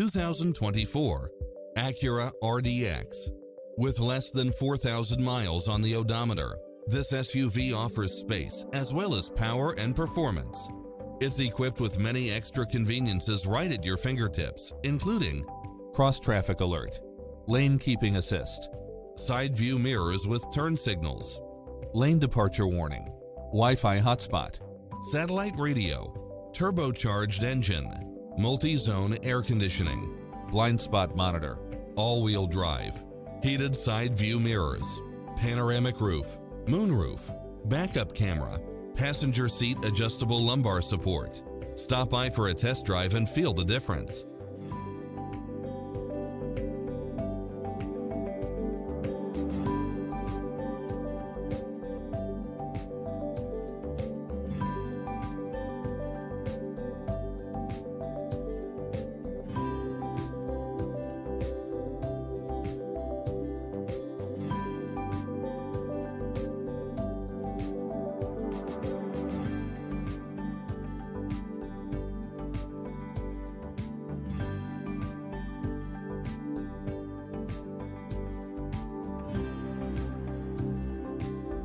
2024 Acura RDX. With less than 4,000 miles on the odometer, this SUV offers space as well as power and performance. It's equipped with many extra conveniences right at your fingertips, including cross-traffic alert, lane keeping assist, side view mirrors with turn signals, lane departure warning, Wi-Fi hotspot, satellite radio, turbocharged engine, multi-zone air conditioning, blind spot monitor, all-wheel drive, heated side view mirrors, panoramic roof, moonroof, backup camera, passenger seat adjustable lumbar support. Stop by for a test drive and feel the difference.